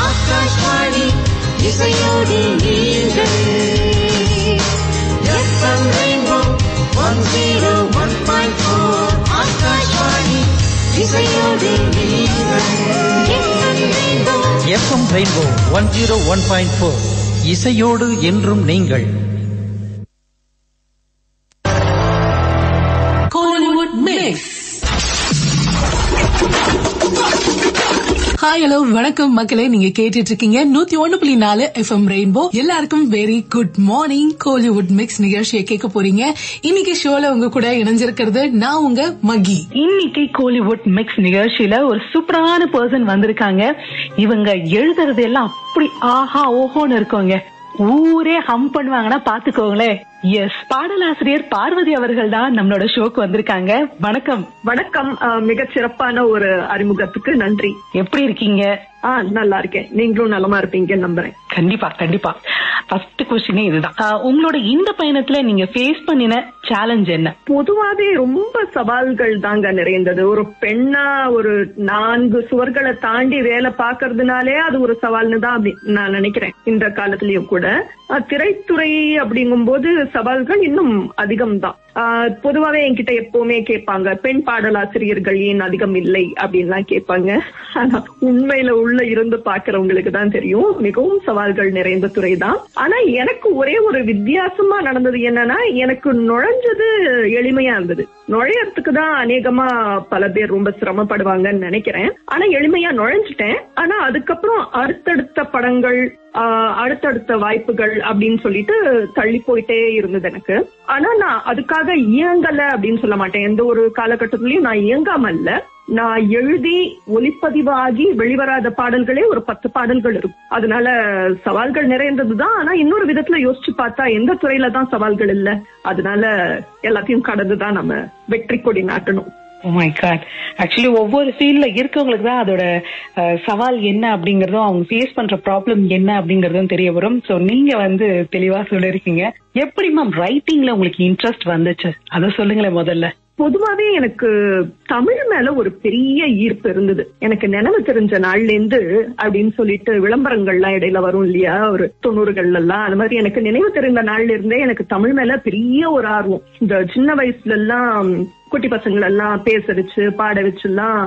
ஆகாஷ்வாணி இசையோடு நீங்கள் FM rainbow one zero one point four Akashvani இசையோடு நீங்கள் FM rainbow FM rainbow one zero one point four இசையோடு என்றும் நீங்கள். Hollywood Mix. ஹாய் ஹலோ வணக்கம் மக்களே. நீங்க கேட்டுட்டு இருக்கீங்க நூத்தி ஒன்னு புள்ளி நாலு எஃப் எம் ரெயின்போ எல்லாருக்கும் very good morning Kollywood mix நிகழ்ச்சியை கேட்க போறீங்க. இன்னைக்கு ஷோல உங்க கூட இணைஞ்சிருக்கிறது நான் உங்க மகி. இன்னைக்கு கோலிவுட் மிக்ஸ் நிகழ்ச்சியில ஒரு சூப்பரான பர்சன் வந்திருக்காங்க. இவங்க எழுதுறது எல்லாம் அப்படி ஆஹா ஓஹோன்னு இருக்கோங்க. ஊரே ஹம் பண்ணுவாங்கன்னா பாத்துக்கோங்களேன் எஸ் பாடலாசிரியர் பார்வதி அவர்கள் தான் நம்மளோட ஷோக்கு வந்திருக்காங்க. வணக்கம். வணக்கம். மிகச் சிறப்பான ஒரு அறிமுகத்துக்கு நன்றி. எப்படி இருக்கீங்க? ஆ நல்லா இருக்கேன். நீங்களும் நலமா இருப்பீங்கன்னு நம்புறேன். கண்டிப்பா கண்டிப்பா. ஃபர்ஸ்ட் கொஸ்டினே இதுதான். உங்களோட இந்த பயணத்துல நீங்க ஃபேஸ் பண்ணின சேலஞ்ச் என்ன? பொதுவாவே ரொம்ப சவால்கள் தாங்க நிறைந்தது. ஒரு பெண்ணா ஒரு நான்கு சுவர்களை தாண்டி வேலை பாக்குறதுனாலே அது ஒரு சவால்னு தான் நான் நினைக்கிறேன். இந்த காலத்திலயும் கூட. திரைத்துறை அப்படிங்கும்போது சவால்கள் இன்னும் அதிகம் தான் பொதுவாவே என்கிட்ட எப்பவுமே கேட்பாங்க பெண் பாடலாசிரியர்கள் ஏன் அதிகம் இல்லை? அப்படின்லாம் கேட்பாங்க. ஆனா உண்மையில உள்ள இருந்து பாக்குறவங்களுக்கு தான் தெரியும். மிகவும் சவால்கள் நிறைந்த துறை தான். ஆனா எனக்கு ஒரே ஒரு வித்தியாசமா நடந்தது என்னன்னா எனக்கு நுழைஞ்சது எளிமையா இருந்தது. நுழையறதுக்கு தான் அநேகமா பல பேர் ரொம்ப சிரமப்படுவாங்கன்னு நினைக்கிறேன். ஆனா எளிமையா நுழைஞ்சிட்டேன். ஆனா அதுக்கப்புறம் அடுத்தடுத்த படங்கள் ஆஹ், அடுத்தடுத்த வாய்ப்புகள் அப்படின்னு சொல்லிட்டு தள்ளி போயிட்டே இருந்தது எனக்கு. ஆனா நான் அதுக்காக இயங்கல அப்படின்னு சொல்ல மாட்டேன். எந்த ஒரு காலகட்டத்திலயும் நான் இயங்காமல்ல நான் எழுதி ஒளிப்பதிவாகி வெளிவராத பாடல்களே ஒரு பத்து பாடல்கள் இருக்கும். அதனால சவால்கள் நிறைந்ததுதான். ஆனா இன்னொரு விதத்துல யோசிச்சு பார்த்தா எந்த துறையில தான் சவால்கள் இல்ல. அதனால எல்லாத்தையும் கடந்துதான் நம்ம வெற்றி கொடி நாட்டணும். Oh ஆக்சுவலி ஒவ்வொரு ஃபீல்ட்ல இருக்கவங்களுக்கு தான் அதோட அஹ், சவால் என்ன அப்படிங்கறதும் அவங்க ஃபேஸ் பண்ற ப்ராப்ளம் என்ன அப்படிங்கறதும் தெரிய வரும். சோ நீங்க வந்து தெளிவா சொல்லிருக்கீங்க. எப்படி மேம் ரைட்டிங்ல உங்களுக்கு இன்ட்ரெஸ்ட் வந்துச்சு? அத சொல்லுங்களேன் முதல்ல. பொதுவாவே எனக்கு தமிழ் மேல ஒரு பெரிய ஈர்ப்பு இருந்தது. எனக்கு நினைவு தெரிஞ்ச நாள்ல இருந்து அப்படின்னு சொல்லிட்டு விளம்பரங்கள்லாம் இடையில வரும் இல்லையா? ஒரு தொண்ணூறுகள்ல எல்லாம் அந்த மாதிரி எனக்கு நினைவு தெரிந்த நாள்ல இருந்தே எனக்கு தமிழ் மேல பெரிய ஒரு ஆர்வம். இந்த சின்ன வயசுல எல்லாம் குட்டி பசங்களை எல்லாம் பேச வச்சு பாட வச்சு எல்லாம்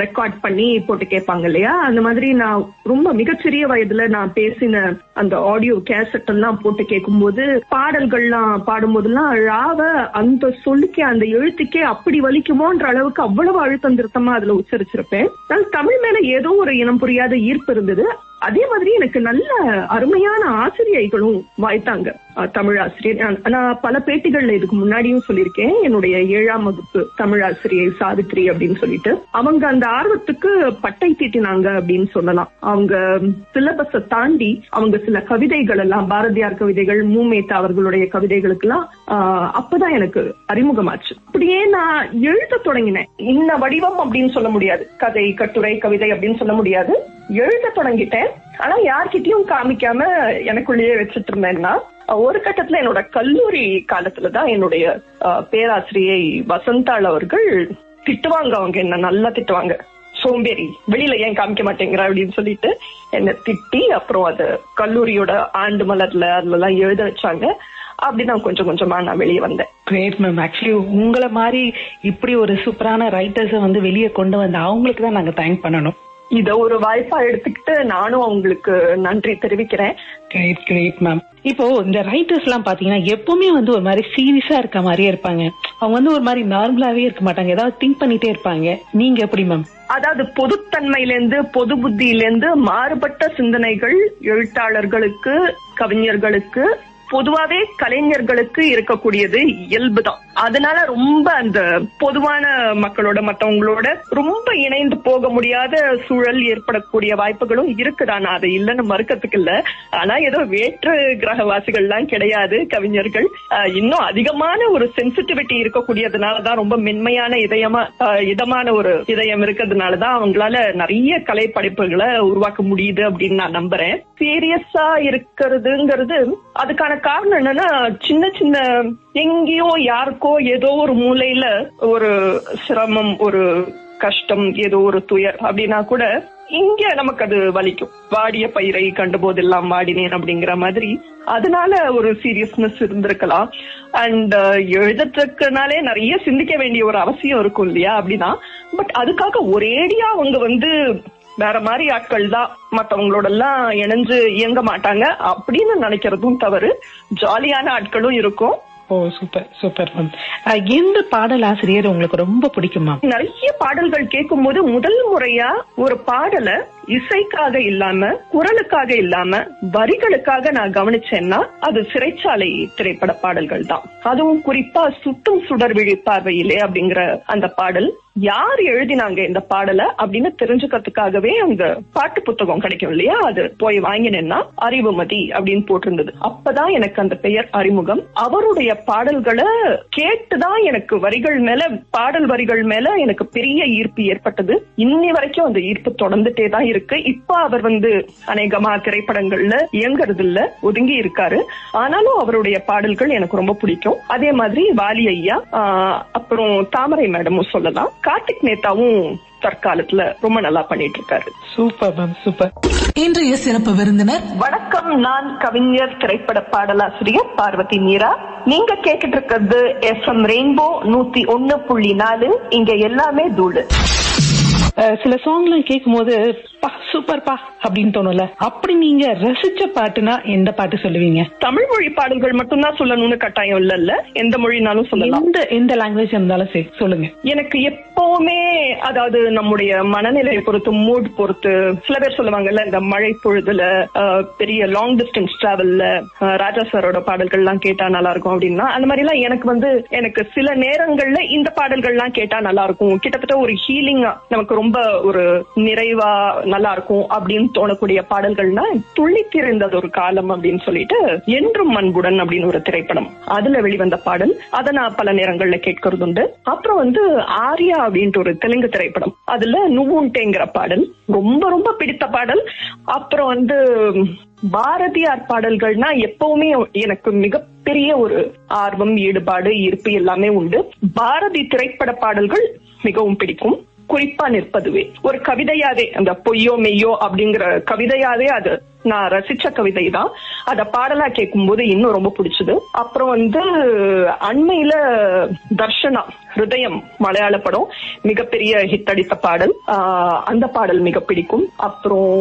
ரெக்கார்ட் பண்ணி போட்டு கேட்பாங்க இல்லையா? அந்த மாதிரி நான் ரொம்ப மிகச்சிறிய வயதுல நான் பேசின அந்த ஆடியோ கேசட் எல்லாம் போட்டு கேட்கும்போது பாடல்கள்லாம் பாடும்போதெல்லாம் ராவ அந்த சொல்லுக்கே அந்த எழுத்து எழுத்துக்கே அப்படி வலிக்குமோன்ற அளவுக்கு அவ்வளவு அழுத்தம் திருத்தமா அதுல உச்சரிச்சிருப்பேன். நான் தமிழ் மேல ஏதோ ஒரு இனம் புரியாத ஈர்ப்பு இருந்தது. அதே மாதிரி எனக்கு நல்ல அருமையான ஆசிரியைகளும் வாய்த்தாங்க. தமிழ் ஆசிரியர் நான் பல பேட்டிகள்ல இதுக்கு முன்னாடியும் சொல்லியிருக்கேன். என்னுடைய ஏழாம் வகுப்பு தமிழ் ஆசிரியை சாவித்ரி அப்படின்னு சொல்லிட்டு. அவங்க அந்த ஆர்வத்துக்கு பட்டை தீட்டினாங்க அப்படின்னு சொல்லலாம். அவங்க சிலபஸ தாண்டி அவங்க சில கவிதைகள் எல்லாம் பாரதியார் கவிதைகள் மூமேத்தா அவர்களுடைய கவிதைகளுக்கெல்லாம் ஆஹ், அப்பதான் எனக்கு அறிமுகமாச்சு. அப்படியே நான் எழுத தொடங்கினேன். இன்ன வடிவம் அப்படின்னு சொல்ல முடியாது. கதை கட்டுரை கவிதை அப்படின்னு சொல்ல முடியாது. எழுத தொடங்கிட்டேன். ஆனா யார்கிட்டயும் காமிக்காம எனக்குள்ளேயே வச்சுட்டு இருந்தேன்னா ஒரு கட்டத்துல என்னோட கல்லூரி காலத்துலதான் என்னுடைய பேராசிரியை வசந்தாள் அவர்கள் திட்டுவாங்க. அவங்க என்ன நல்லா திட்டுவாங்க. சோம்பேறி வெளியில ஏன் காமிக்க மாட்டேங்கிற அப்படின்னு சொல்லிட்டு என்ன திட்டி அப்புறம் அது கல்லூரியோட ஆண்டு மலர்ல அதுல எல்லாம் எழுத வச்சாங்க. அப்படிதான் கொஞ்சம் கொஞ்சமா நான் வெளியே வந்தேன். கிரேட் மேம் ஆக்சுவலி உங்களை மாதிரி இப்படி ஒரு சூப்பரான ரைட்டர்ஸ வந்து வெளியே கொண்டு வந்த அவங்களுக்கு தான் நாங்க தேங்க் பண்ணணும். இத ஒரு வாய்ப்பா எடுத்துக்கிட்டு நானும் அவங்களுக்கு நன்றி தெரிவிக்கிறேன். கிரேட் கிரேட் மேம் இப்போ இந்த ரைட்டர்ஸ் எல்லாம் பாத்தீங்கன்னா எப்பவுமே வந்து ஒரு மாதிரி சீரியஸா இருக்க மாதிரியே இருப்பாங்க. அவங்க வந்து ஒரு மாதிரி நார்மலாவே இருக்க மாட்டாங்க. ஏதாவது திங்க் பண்ணிட்டே இருப்பாங்க. நீங்க எப்படி மேம் அதாவது பொதுத்தன்மையிலிருந்து பொது புத்தியிலிருந்து மாறுபட்ட சிந்தனைகள் எழுத்தாளர்களுக்கு கவிஞர்களுக்கு பொதுவாவே கலைஞர்களுக்கு இருக்கக்கூடியது இயல்புதான். அதனால ரொம்ப அந்த பொதுவான மக்களோட மத்தவங்களோட ரொம்ப இணைந்து போக முடியாத சூழல் ஏற்படக்கூடிய வாய்ப்புகளும் இருக்குதா? நான் அதை இல்லைன்னு மறுக்கிறதுக்கு இல்ல. ஆனா ஏதோ வேற்று கிரகவாசிகள் எல்லாம் கிடையாது கவிஞர்கள். ஆஹ் இன்னும் அதிகமான ஒரு சென்சிட்டிவிட்டி இருக்கக்கூடியதுனாலதான் ரொம்ப மென்மையான இதயமா ஆஹ் இதமான ஒரு இதயம் இருக்கிறதுனாலதான் அவங்களால நிறைய கலை படைப்புகளை உருவாக்க முடியுது அப்படின்னு நான் நம்புறேன். சீரியஸா இருக்கிறதுங்கிறது அதுக்கான காரணம் என்னன்னா சின்ன சின்ன எங்கேயோ யாருக்கோ ஏதோ ஒரு மூலையில ஒரு சிரமம் ஒரு கஷ்டம் ஏதோ ஒரு துயர் அப்படின்னா கூட இங்க நமக்கு அது வலிக்கும். வாடிய பயிரை கண்டபோதெல்லாம் வாடினேன் அப்படிங்கிற மாதிரி. அதனால ஒரு சீரியஸ்னஸ் இருந்திருக்கலாம். அண்ட் uh, எழுதுறதுக்குனாலே நிறைய சிந்திக்க வேண்டிய ஒரு அவசியம் இருக்கும் இல்லையா அப்படின்னா பட் அதுக்காக ஒரேடியா அவங்க வந்து வேற மாதிரி ஆட்கள் தான் மத்தவங்களோட எல்லாம் இணைஞ்சு இயங்க மாட்டாங்க அப்படின்னு நினைக்கிறதும் தவறு. ஜாலியான ஆட்களும் இருக்கும். Oh super super ma'am. எந்த பாடல் ஆசிரியர் உங்களுக்கு ரொம்ப பிடிக்கும் நிறைய பாடல்கள் கேட்கும்போது முதல் முறையா ஒரு பாடலை இசைக்காக இல்லாம குரலுக்காக இல்லாம வரிகளுக்காக நான் கவனிச்சேன்னா அது சிறைச்சாலை திரைப்பட பாடல்கள் தான். அதுவும் குறிப்பா சுட்டும் சுடர் விழி பார்வையிலே அப்படிங்கிற அந்த பாடல். யார் எழுதினாங்க இந்த பாடலை அப்படின்னு தெரிஞ்சுக்கிறதுக்காகவே அங்க பாட்டு புத்தகம் கிடைக்கும் இல்லையா? அது போய் வாங்கினேன்னா அறிவுமதி அப்படின்னு போட்டிருந்தது. அப்பதான் எனக்கு அந்த பெயர் அறிமுகம். அவருடைய பாடல்களை கேட்டுதான் எனக்கு வரிகள் மேல பாடல் வரிகள் மேல எனக்கு பெரிய ஈர்ப்பு ஏற்பட்டது. இன்னி வரைக்கும் அந்த ஈர்ப்பு தொடர்ந்துட்டே தான் இருக்கு. இப்ப அவர் வந்து அநேகமா திரைப்படங்கள்ல இயங்குறது இல்ல ஒதுங்கி இருக்காரு. ஆனாலும் அவருடைய பாடல்கள் எனக்கு ரொம்ப பிடிக்கும். அதே மாதிரி வாலி ஐயா அப்புறம் தாமரை மேடமும் சொல்லலாம். கார்த்திக் நேதாவும் தற்காலத்துல ரொம்ப நல்லா பண்ணிட்டு இருக்காரு சூப்பர் மேம் சூப்பர். இன்றைய சிறப்பு விருந்தினர் வணக்கம் நான் கவிஞர் திரைப்பட பாடலாசிரியர் பார்வதி மீரா. நீங்க கேட்டுட்டு இருக்கிறது எஃப் எம் ரெயின்போ நூத்தி ஒன்னு புள்ளி நாலு. இங்க எல்லாமே தூளு. அஹ், சில சாங் எல்லாம் கேட்கும் போது பா சூப்பர் பா அப்படின்னு தோணும்ல. அப்படி நீங்க ரசிச்ச பாட்டுனா எந்த பாட்டு சொல்லுவீங்க? தமிழ் மொழி பாடல்கள் மட்டும்தான் சொல்லணும்னு கட்டாயம் இல்ல எந்த மொழினாலும் சொல்லலாம். எந்த எந்த லாங்குவேஜ் இருந்தாலும் சரி சொல்லுங்க. எனக்கு எப்பவுமே அதாவது நம்முடைய மனநிலையை பொறுத்து மூட் பொறுத்து சில பேர் சொல்லுவாங்கல்ல இந்த மழை பொழுதுல பெரிய லாங் டிஸ்டன்ஸ் டிராவல்ல ராஜா சாரோட பாடல்கள் எல்லாம் கேட்டா நல்லா இருக்கும் அப்படின்னா அந்த மாதிரி எல்லாம் எனக்கு வந்து எனக்கு சில நேரங்கள்ல இந்த பாடல்கள் எல்லாம் கேட்டா நல்லா இருக்கும் கிட்டத்தட்ட ஒரு ஹீலிங்கா நமக்கு ரொம்ப ஒரு நிறைவா நல்லா இருக்கும் அப்படின்னு தோணக்கூடிய பாடல்கள்னா துள்ளி திரிந்தது ஒரு காலம் அப்படின்னு சொல்லிட்டு என்றும் அன்புடன் அப்படின்னு ஒரு திரைப்படம். அதுல வெளிவந்த பாடல் அதை நான் பல நேரங்கள்ல கேட்கறது உண்டு அப்புறம் வந்து ஆர்யா அப்படின்ட்டு ஒரு தெலுங்கு திரைப்படம். அதுல நுவுண்டேங்கிற பாடல் ரொம்ப ரொம்ப பிடித்த பாடல். அப்புறம் வந்து பாரதியார் பாடல்கள்னா எப்பவுமே எனக்கு மிகப்பெரிய ஒரு ஆர்வம் ஈடுபாடு ஈர்ப்பு எல்லாமே உண்டு. பாரதி திரைப்பட பாடல்கள் மிகவும் பிடிக்கும். குறிப்பா நிற்பதுவே. ஒரு கவிதையாவே அந்த பொய்யோ மெய்யோ அப்படிங்கிற கவிதையாவே அது நான் ரசிச்ச கவிதை தான் அத பாடலா கேட்கும்போது இன்னும் ரொம்ப பிடிச்சது. அப்புறம் வந்து அண்மையில தர்ஷனா ஹிருதயம் மலையாள படம் மிகப்பெரிய ஹிட் அடித்த பாடல். அந்த பாடல் மிக பிடிக்கும். அப்புறம்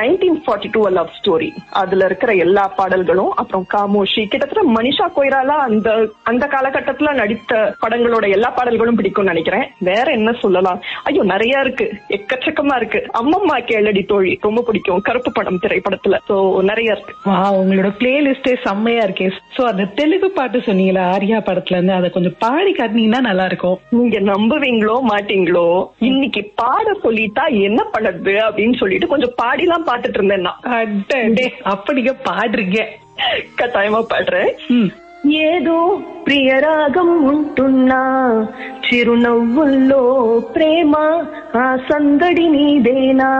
nineteen forty two love story அதுல இருக்கிற எல்லா பாடல்களும் அப்புறம் காமோஷி. கிட்டத்தட்ட மனிஷா கொய்ராலா அந்த அந்த காலகட்டத்துல நடித்த படங்களோட எல்லா பாடல்களும் பிடிக்கும்னு நினைக்கிறேன். வேற என்ன சொல்லலாம். ஐயோ நிறைய இருக்கு. எக்கச்சக்கமா இருக்கு. அம்மம்மா கேளடி தோழி ரொம்ப பிடிக்கும். கருப்பு படம் திரைப்படத்துல சோ நிறைய இருக்கு வா உங்களோட பிளேலிஸ்டே செம்மையா இருக்கே சோ அந்த தெலுங்கு பாட்டு சொன்னீங்களா ஆர்யா படத்துல இருந்து அதை கொஞ்சம் பாடி காட்டினீங்கன்னா நல்லா இருக்கும் நீங்க நம்புவீங்களோ மாட்டீங்களோ இன்னைக்கு பாட சொல்லிட்டா என்ன பண்ணுறது அப்படின்னு சொல்லிட்டு கொஞ்சம் பாடிலாம் பாத்துட்டு இருந்தேன் நான் அடடே, அப்ப நீங்க பாடுறீங்க கட்டாயமா பாடுறேன் ம். ఏదో ప్రియరాగం ఉంటున్నా చిరునవ్వుల్లో ప్రేమ ఆ సందడి నీదేనా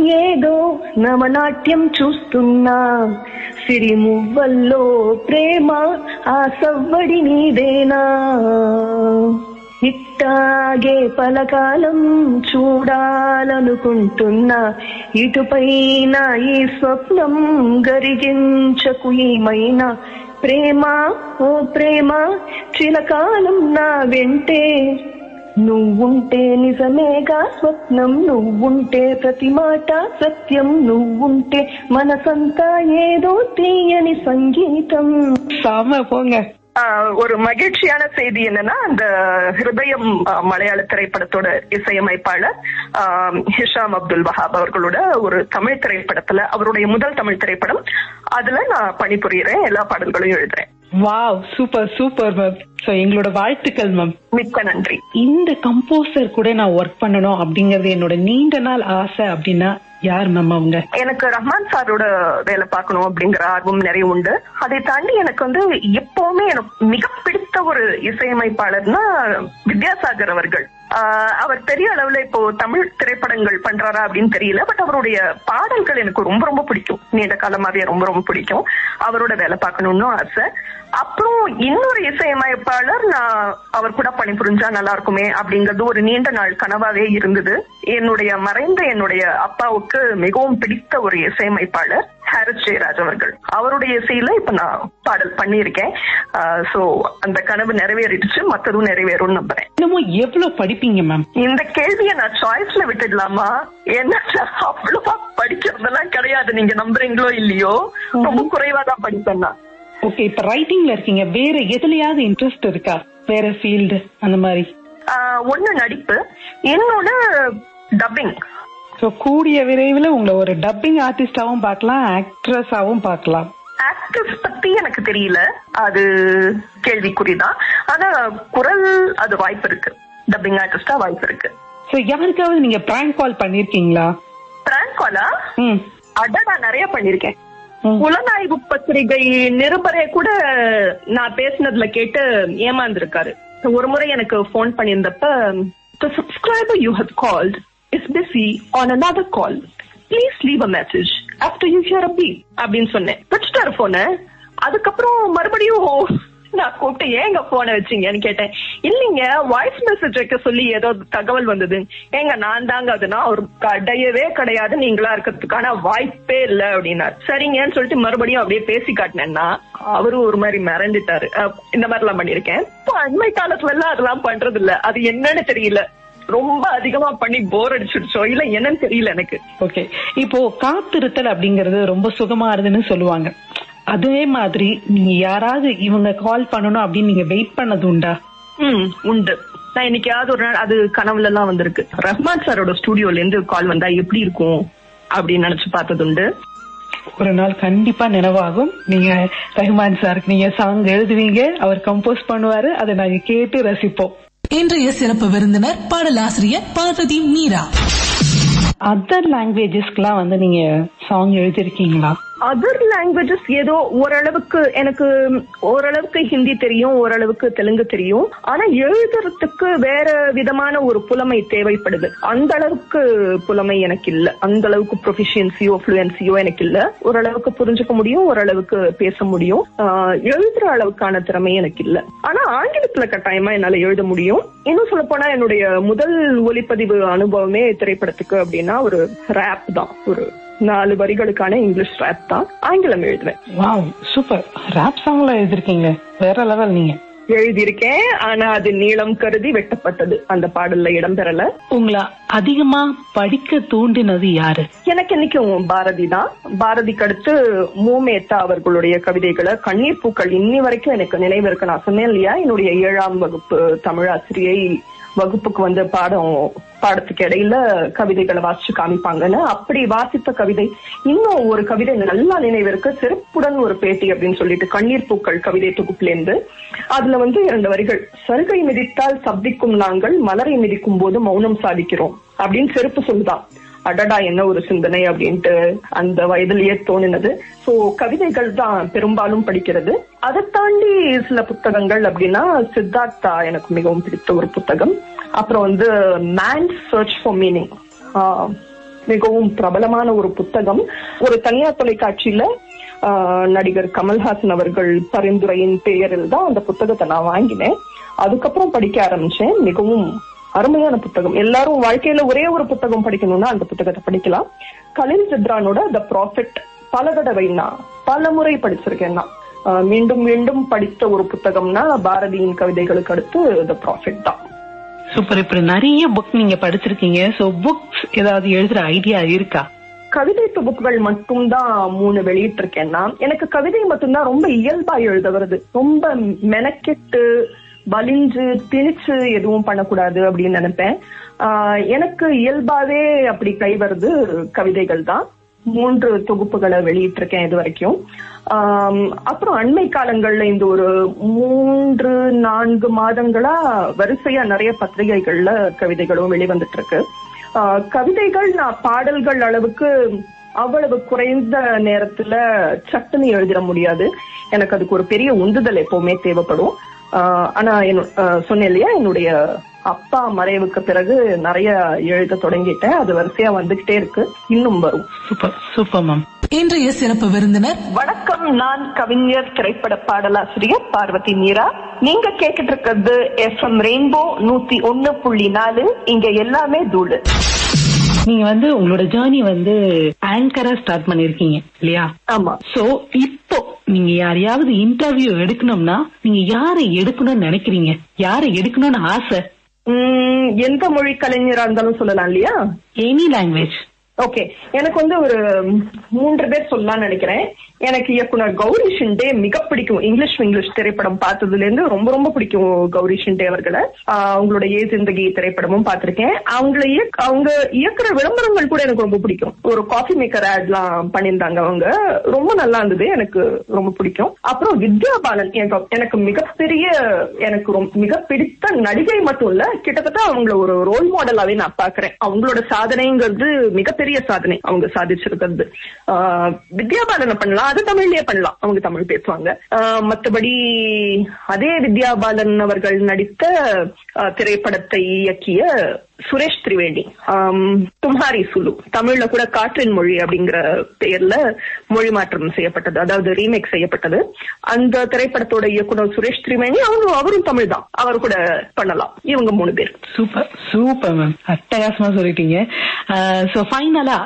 ఏదో నవనాట్యం చూస్తున్నా. సిరిమువ్వల్లో ప్రేమ ఆ సవ్వడి నీదేనా? ఇట్టాగే పలకాలం చూడాలనుకుంటున్నా. ఇటుపైన ఈ స్వప్నం గరిగించకు ఏమైనా? ప్రేమ ఓ ప్రేమ చిలకాలం నా వెంటే. నువ్వుంటే నిజమేగా స్వప్నం నువ్వుంటే ప్రతి మాట సత్యం నువ్వుంటే మనసంతా ఏదో తీయని సంగీతం செம போங்க ஒரு மகிழ்ச்சியான செய்தி என்னன்னா அந்த ஹிருதயம் ஆஹ், மலையாள திரைப்படத்தோட இசையமைப்பாளர் ஆஹ், ஹிஷாம் அப்துல் வஹாப் அவர்களோட ஒரு தமிழ் திரைப்படத்துல அவருடைய முதல் தமிழ் திரைப்படம் அதுல நான் பணிபுரியறேன் எல்லா பாடல்களையும் எழுதுறேன் Wow super super ma'am so எங்களோட வாழ்த்துக்கள் மேம் மிக்க நன்றி. இந்த கம்போசர் கூட நான் ஒர்க் பண்ணணும் அப்படிங்கறது என்னோட நீண்ட நாள் ஆசை அப்படின்னா யார் மேம் அவங்க? எனக்கு ரஹ்மான் சாரோட வேலை பார்க்கணும் அப்படிங்கிற ஆர்வம் நிறைய உண்டு. அதை தாண்டி எனக்கு வந்து எப்பவுமே எனக்கு மிக பிடித்த ஒரு இசையமைப்பாளர்னா வித்யாசாகர் அவர்கள். அவர் பெரிய அளவுல இப்போ தமிழ் திரைப்படங்கள் பண்றாரா அப்படின்னு தெரியல பட் அவருடைய பாடல்கள் எனக்கு ரொம்ப ரொம்ப பிடிக்கும். நீண்ட காலமாவே ரொம்ப ரொம்ப பிடிக்கும். அவரோட வேலை பார்க்கணும்னு ஆசை. அப்புறம் இன்னொரு இசையமைப்பாளர் நான் அவர் கூட பணிபுரிஞ்சா நல்லா இருக்குமே அப்படிங்கிறது ஒரு நீண்ட நாள் கனவாவே இருந்தது. என்னுடைய மறைந்த என்னுடைய அப்பாவுக்கு மிகவும் பிடித்த ஒரு இசையமைப்பாளர். ஹாரிஸ் ஜெயராஜ் அவர்கள். அவருடைய இசையில இப்ப நான் பாடல் பண்ணியிருக்கேன். சோ அந்த கனவு நிறைவேறிடுச்சு. மத்ததும் நிறைவேறும்னு நம்புறேன். இன்னமும் எவ்வளவு படிப்பீங்க மேம் இந்த கேள்வியை நான் சாய்ஸ்ல விட்டுடலாமா? ஏன்னா நான் அவ்வளவா படிக்கிறதெல்லாம் கிடையாது. நீங்க நம்புறீங்களோ இல்லையோ? ரொம்ப குறைவா தான் படிப்பேன் நான். ஓகே இப்ப ரைட்டிங்ல இருக்கீங்க. வேற எதுலயாவது இன்ட்ரெஸ்ட் இருக்கா? வேற ஃபீல்டு அந்த மாதிரி? ஒண்ணு நடிப்பு. இன்னொன்னு டப்பிங் சோ கூடிய விரைவில் உங்களை ஒரு டப்பிங் ஆர்டிஸ்டாவும் பார்க்கலாம் ஆக்ட்ரஸாவும் பார்க்கலாம். ஆக்டர்ஸ் பத்தி எனக்கு தெரியல. அது கேள்விக்குறிதான் ஆனா குரல் அது வாய்ப்பு இருக்கு. டப்பிங் ஆர்டிஸ்டா வாய்ப்பு இருக்கு. சோ யாருக்காவது நீங்க பிராங்க் கால் பண்ணிருக்கீங்களா? பிராங்க் காலா ம். அடடா நிறைய பண்ணிருக்கேன். புலனாய்வு பத்திரிகை நிருபரே கூட நான் பேசினதுல கேட்டு ஏமாந்திருக்காரு. ஒரு முறை எனக்கு போன் பண்ணியிருந்தப்ப the subscriber you have called is busy on another call. Please leave a message after you hear a beep அப்படின்னு சொன்னேன். வச்சுட்டாரு போன அதுக்கப்புறம் மறுபடியும் நான் கூப்பிட்டு ஏங்க போன வச்சீங்கன்னு கேட்டேன். இல்லைங்க வாய்ஸ் மெசேஜ் வைக்க சொல்லி ஏதோ தகவல் வந்தது. ஏங்க நான் தாங்க அதுனா ஒரு கடையவே கிடையாது. நீங்களா இருக்கிறதுக்கான வாய்ப்பே இல்ல அப்படின்னாரு. சரிங்கன்னு சொல்லிட்டு மறுபடியும் அப்படியே பேசி காட்டினேன்னா அவரும் ஒரு மாதிரி மிரண்டுட்டாரு. இந்த மாதிரி எல்லாம் பண்ணிருக்கேன் இப்போ அண்மை காலத்துல எல்லாம் அதெல்லாம் பண்றது இல்ல அது என்னன்னு தெரியல. ரொம்ப அதிகமா பண்ணி போர் அடிச்சிடுச்சோ இல்ல என்னன்னு தெரியல எனக்கு. ஓகே இப்போ காத்திருத்தல் அப்படிங்கறது ரொம்ப சுகமானதுன்னு சொல்லுவாங்க. அதே மாதிரி நீங்க யாராவது இவங்க கால் பண்ணணும் அப்படின்னு நீங்க வெயிட் பண்ணது உண்டா? ம் உண்டு. நான் இன்னைக்காவது ஒரு நாள் அது கனவுல எல்லாம் வந்திருக்கு. ரஹ்மான் சாரோட ஸ்டுடியோல இருந்து கால் வந்தா எப்படி இருக்கும்? அப்படின்னு நினைச்சு பார்த்தது உண்டு. ஒரு நாள் கண்டிப்பா நினைவாகும். நீங்க ரஹ்மான் சாருக்கு நீங்க சாங் எழுதுவீங்க. அவர் கம்போஸ் பண்ணுவாரு. அதை நாங்க கேட்டு ரசிப்போம். இன்றைய சிறப்பு விருந்தினர் பாடலாசிரியர் பார்வதி மீரா. அதர் லாங்குவேஜஸ்க்குலாம் வந்து நீங்க சாங் எழுதிருக்கீங்களா அதர் லாங்குவேஜஸ் ஏதோ ஓரளவுக்கு எனக்கு ஓரளவுக்கு ஹிந்தி தெரியும் ஓரளவுக்கு தெலுங்கு தெரியும். ஆனா எழுதுறதுக்கு வேற விதமான ஒரு புலமை தேவைப்படுது. அந்த அளவுக்கு புலமை எனக்கு இல்ல அந்த அளவுக்கு ப்ரொஃபிஷியன்சியோ ஃப்ளூயன்சியோ எனக்கு இல்ல ஓரளவுக்கு புரிஞ்சுக்க முடியும் ஓரளவுக்கு பேச முடியும். எழுதுற அளவுக்கான திறமை எனக்கு இல்ல ஆனா ஆங்கிலத்துல கட்டாயமா என்னால எழுத முடியும். இன்னும் சொல்ல போனா என்னுடைய முதல் ஒளிப்பதிவு அனுபவமே திரைப்படத்துக்கு அப்படின்னா ஒரு ரேப் தான். ஒரு நாலு வரிகளுக்கான இங்கிலீஷ் ரேப் தான் ஆங்கிலம் எழுதுவேன். வாவ் சூப்பர் ராப் சாங்ல எழுதிருக்கீங்க. வேற லெவல் நீங்க. எழுதியிருக்கேன் ஆனா அது நீளம் கருதி வெட்டப்பட்டது. அந்த பாடல்ல இடம்பெறல உங்களை அதிகமா படிக்க தூண்டினது யாரு? எனக்கு இன்னைக்கும் பாரதி தான். பாரதிக்கு அடுத்து மூமேத்தா அவர்களுடைய கவிதைகளை கண்ணீர் பூக்கள் இன்னி வரைக்கும் எனக்கு நினைவு இருக்கு. நான் சொன்னேன் இல்லையா என்னுடைய ஏழாம் வகுப்பு தமிழாசிரியை வகுப்புக்கு வந்து பாடம் பாடத்துக்கு இடையில கவிதைகளை வாசிச்சு காமிப்பாங்கன்னு. அப்படி வாசித்த கவிதை இன்னும் ஒரு கவிதை நல்லா நினைவு சிறப்புடன் ஒரு பேட்டி அப்படின்னு சொல்லிட்டு கண்ணீர் பூக்கள் கவிதை தொகுப்புல இருந்து அதுல வந்து இரண்டு வரிகள். சருகை மிதித்தால் சப்திக்கும் நாங்கள் மலரை மிதிக்கும் போது மௌனம் சாதிக்கிறோம் அப்படின்னு செருப்பு சொல்லுதான். அடடா என்ன ஒரு சிந்தனை அப்படின்ட்டு அந்த வயதிலேயே தோணினது. சோ கவிதைகள் தான் பெரும்பாலும் படிக்கிறது. அதை தாண்டி சில புத்தகங்கள் அப்படின்னா சித்தார்த்தா எனக்கு மிகவும் பிடித்த ஒரு புத்தகம். அப்புறம் வந்து மேன் சர்ச் ஃபார் மீனிங் மிகவும் பிரபலமான ஒரு புத்தகம். ஒரு தனியார் தொலைக்காட்சியில ஆஹ், நடிகர் கமல்ஹாசன் அவர்கள் பரிந்துரையின் பெயரில் தான் அந்த புத்தகத்தை நான் வாங்கினேன். அதுக்கப்புறம் படிக்க ஆரம்பிச்சேன். மிகவும் அருமையான புத்தகம். எல்லாரும் வாழ்க்கையில ஒரே ஒரு புத்தகம் படிக்கணும்னா அந்த புத்தகத்தை படிக்கலாம். கலில் ஜிப்ரானோட த ப்ராஃபிட் பல தடவை நான் பல முறை படிச்சிருக்கேன் நான். மீண்டும் மீண்டும் படித்த ஒரு புத்தகம்னா பாரதியின் கவிதைகளுக்கு அடுத்து த ப்ராஃபிட் தான். சூப்பர் இப்படி நிறைய புக் நீங்க படிச்சிருக்கீங்க. சோ புக்ஸ் ஏதாவது எழுதுற ஐடியா இருக்கா? கவிதை தொகுப்புகள் மட்டும்தான் மூணு வெளியிட்டிருக்கேன்னா எனக்கு கவிதை மட்டும்தான் ரொம்ப இயல்பா எழுத வருது ரொம்ப மெனக்கெட்டு வலிஞ்சு திணிச்சு எதுவும் பண்ணக்கூடாது அப்படின்னு நினைப்பேன். ஆஹ் எனக்கு இயல்பாவே அப்படி கை வருது கவிதைகள் தான். மூன்று தொகுப்புகளை வெளியிட்டிருக்கேன் இது வரைக்கும். அப்புறம் அண்மை காலங்கள்ல இந்த ஒரு மூன்று நான்கு மாதங்களா வரிசையா நிறைய பத்திரிகைகள்ல கவிதைகளும் வெளிவந்துட்டு இருக்கு ஆஹ், கவிதைகள் நான் பாடல்கள் அளவுக்கு அவ்வளவு குறைந்த நேரத்துல சட்டுன்னு எழுதிட முடியாது. எனக்கு அதுக்கு ஒரு பெரிய உந்துதல் எப்பவுமே தேவைப்படும். ஆனா சொன்னேன் இல்லையா? என்னுடைய அப்பா மறைவுக்கு பிறகு நிறைய எழுத தொடங்கிட்டேன். அது வரிசையா வந்துகிட்டே இருக்கு. இன்னும் வரும். Super super ma'am. இன்றைய சிறப்பு விருந்தினர் வணக்கம் நான் கவிஞர் திரைப்பட பாடலாசிரியர் பார்வதி மீரா. நீங்க கேட்டுட்டு இருக்கிறது எஃப்எம் ரெயின்போ நூத்தி ஒன்னு புள்ளி நாலு. இங்க எல்லாமே தூளு. நீங்க வந்து உங்களோட ஜேர்னி வந்து ஆங்கரா ஸ்டார்ட் பண்ணிருக்கீங்க இல்லையா? ஆமா. சோ இப்போ நீங்க யாரையாவது இன்டர்வியூ எடுக்கணும்னா நீங்க யாரை எடுக்கணும்னு நினைக்கிறீங்க? யாரை எடுக்கணும்னு ஆசை? எந்த மொழி கலைஞரா இருந்தாலும் சொல்லலாம் இல்லையா? எனி லாங்குவேஜ் ஓகே எனக்கு வந்து ஒரு மூன்று பேர் சொல்லலாம்னு நினைக்கிறேன். எனக்கு இயக்குனர் கௌரி ஷிண்டே மிக பிடிக்கும். இங்கிலீஷ் இங்கிலீஷ் திரைப்படம் பார்த்ததுல இருந்து ரொம்ப ரொம்ப பிடிக்கும் கௌரி ஷிண்டே அவர்களை. அவங்களோட ஏ ஜிந்தகி திரைப்படமும் பார்த்திருக்கேன். அவங்கள இயக்க அவங்க இயக்குற விளம்பரங்கள் கூட எனக்கு ரொம்ப பிடிக்கும். ஒரு காஃபி மேக்கர் ஆட்லாம் பண்ணியிருந்தாங்க அவங்க. ரொம்ப நல்லா இருந்தது. எனக்கு ரொம்ப பிடிக்கும். அப்புறம் வித்யா பாலன் எனக்கு எனக்கு மிகப்பெரிய எனக்கு ரொம்ப மிக பிடித்த நடிகை மட்டும் இல்ல கிட்டத்தட்ட அவங்கள ஒரு ரோல் மாடலாவே நான் பாக்குறேன் அவங்களோட சாதனைங்கிறது மிகப்பெரிய சாதனை அவங்க சாதிச்சிருக்கிறது. ஆஹ் வித்யா பண்ணலாம். அது தமிழ்லயே பண்ணலாம். அவங்க தமிழ் பேசுவாங்க. ஆஹ் மத்தபடி அதே வித்யா பாலன் அவர்கள் நடித்த திரைப்படத்தை இயக்கிய சுரேஷ் திரிவேணி. ஆம், தும்ஹாரி சுலு. தமிழ்ல கூட காற்றின் மொழி அப்படிங்கிற பெயர்ல மொழி மாற்றம் செய்யப்பட்டது அதாவது ரீமேக் செய்யப்பட்டது. அந்த திரைப்படத்தோட இயக்குனர் சுரேஷ் திரிவேணி அவங்க அவரும் தமிழ் தான் அவர் கூட பண்ணலாம். இவங்க மூணு பேர். சூப்பர். Super ma'am. அட்டகாசமா சொல்லிட்டீங்க. சோ ஃபைனலா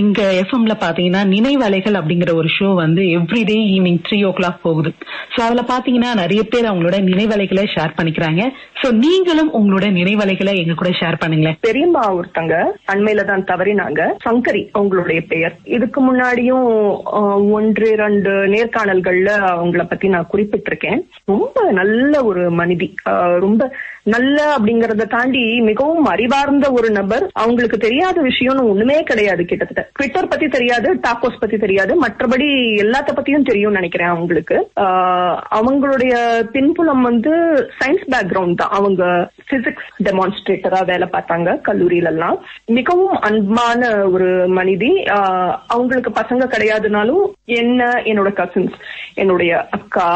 எங்க எஃப்எம்ல பாத்தீங்கன்னா நினைவலைகள் அப்படிங்கிற ஒரு ஷோ வந்து everyday evening three o'clock போகுது. சோ அதுல பாத்தீங்கன்னா நிறைய பேர் அவங்களோட நினைவலைகளை ஷேர் பண்ணிக்கிறாங்க. சோ நீங்க நீங்களும் உங்களோட நினைவலைகளை எங்க கூட ஷேர் பண்ணுங்களேன். பெரியம்மா ஒருத்தங்க அண்மையில தான் தவறினாங்க. சங்கரி அவங்களுடைய பெயர். இதுக்கு முன்னாடியும் ஆஹ், ஒன்று இரண்டு நேர்காணல்கள்ல அவங்கள பத்தி நான் குறிப்பிட்டிருக்கேன். ரொம்ப நல்ல ஒரு மனிதி. ஆஹ், ரொம்ப நல்ல அப்படிங்கறத தாண்டி மிகவும் அறிவார்ந்த ஒரு நபர் அவங்களுக்கு தெரியாத விஷயம்னு ஒண்ணுமே கிடையாது கிட்டத்தட்ட. ட்விட்டர் பத்தி தெரியாது டாக்கோஸ் பத்தி தெரியாது மற்றபடி எல்லாத்த பத்தியும் தெரியும்னு நினைக்கிறேன் அவங்களுக்கு. ஆஹ், அவங்களுடைய பின்புலம் வந்து சயின்ஸ் பேக்ரவுண்ட் தான். அவங்க பிசிக்ஸ் டெமான்ஸ்ட்ரேட்டரா வேலை பார்த்தாங்க கல்லூரியில எல்லாம் மிகவும் அன்பான ஒரு மனிதி. ஆஹ், அவங்களுக்கு பசங்க கிடையாதுனாலும் என்ன என்னோட கசின்ஸ் என்னுடைய அக்கா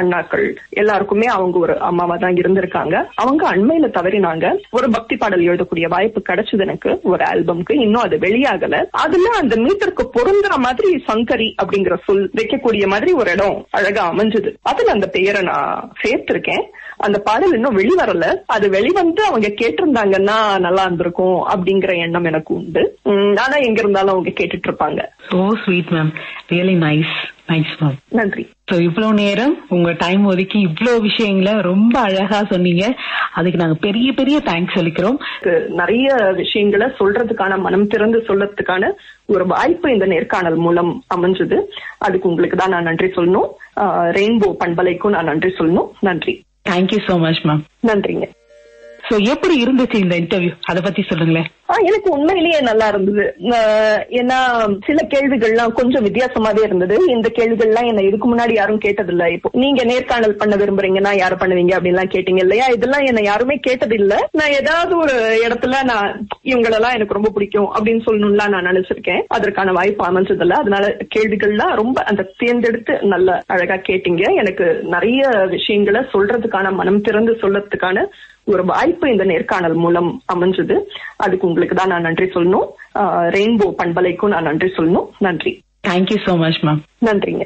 அண்ணாக்கள் எல்லாருக்குமே அவங்க ஒரு அம்மாவா தான் இருந்திருக்காங்க. அவங்க அண்மையில தவறினாங்க. ஒரு பக்தி பாடல் எழுதக்கூடிய வாய்ப்பு கிடைச்சது எனக்கு ஒரு ஆல்பம்க்கு. இன்னும் அது வெளியாகல. அதுல அந்த மீட்டருக்கு பொருந்துற மாதிரி சங்கரி அப்படிங்கிற சொல் வைக்கக்கூடிய மாதிரி ஒரு இடம் அழகா அமைஞ்சது. அதுல அந்த பெயரை நான் சேர்த்திருக்கேன். அந்த பாடல் இன்னும் வெளிவரல. அது வெளிவந்து அவங்க கேட்டிருந்தாங்கன்னா நல்லா இருந்திருக்கும் அப்படிங்கிற எண்ணம் எனக்கு உண்டு. ஆனா எங்க இருந்தாலும் அவங்க கேட்டுட்டு இருப்பாங்க so sweet ma'am really nice nice ma'am நன்றி. சோ இவ்வளவு நேரம் உங்க டைம் ஒதுக்கி இவ்வளவு விஷயங்களை ரொம்ப அழகா சொன்னீங்க. அதுக்கு நாங்க பெரிய பெரிய தேங்க்ஸ் சொல்லிக்கிறோம் நிறைய விஷயங்களை சொல்றதுக்கான மனம் திறந்து சொல்லறதுக்கான ஒரு வாய்ப்பு இந்த நேர்காணல் மூலம் அமைஞ்சது. அதுக்கு உங்களுக்கு தான் நான் நன்றி சொல்லணும். ரெயின்போ பண்பலைக்கும் நான் நன்றி சொல்லணும். நன்றி. Thank you so much ma'am நன்றிங்க சோ எப்படி இருந்துச்சு இந்த இன்டர்வியூ அத பத்தி சொல்லுங்களேன். எனக்கு உண்மையிலேயே நல்லா இருந்தது. ஆஹ் ஏன்னா சில கேள்விகள்லாம் கொஞ்சம் வித்தியாசமாவே இருந்தது. இந்த கேள்விகள்லாம் என்ன இதுக்கு முன்னாடி யாரும் கேட்டதில்ல. இப்போ நீங்க நேர்காணல் பண்ண விரும்புறீங்கன்னா யாரு பண்ணுவீங்க அப்படின்லாம் கேட்டீங்க இல்லையா? இதெல்லாம் என்ன யாருமே கேட்டதில்ல. நான் ஏதாவது ஒரு இடத்துல நான் இவங்களெல்லாம் எனக்கு ரொம்ப பிடிக்கும் அப்படின்னு சொல்லணும்லாம் நான் நினைச்சிருக்கேன். அதற்கான வாய்ப்பு அமைஞ்சதில்ல. அதனால கேள்விகள்லாம் ரொம்ப அந்த தேர்ந்தெடுத்து நல்ல அழகா கேட்டீங்க. எனக்கு நிறைய விஷயங்களை சொல்றதுக்கான மனம் திறந்து சொல்றதுக்கான ஒரு வாய்ப்பு இந்த நேர்காணல் மூலம் அமைஞ்சது. அதுக்கு உங்களுக்கு தான் நான் நன்றி சொல்லணும். ரெயின்போ பண்பலைக்கும் நான் நன்றி சொல்லணும். நன்றி. தேங்க்யூ சோ மச் மேம் நன்றிங்க.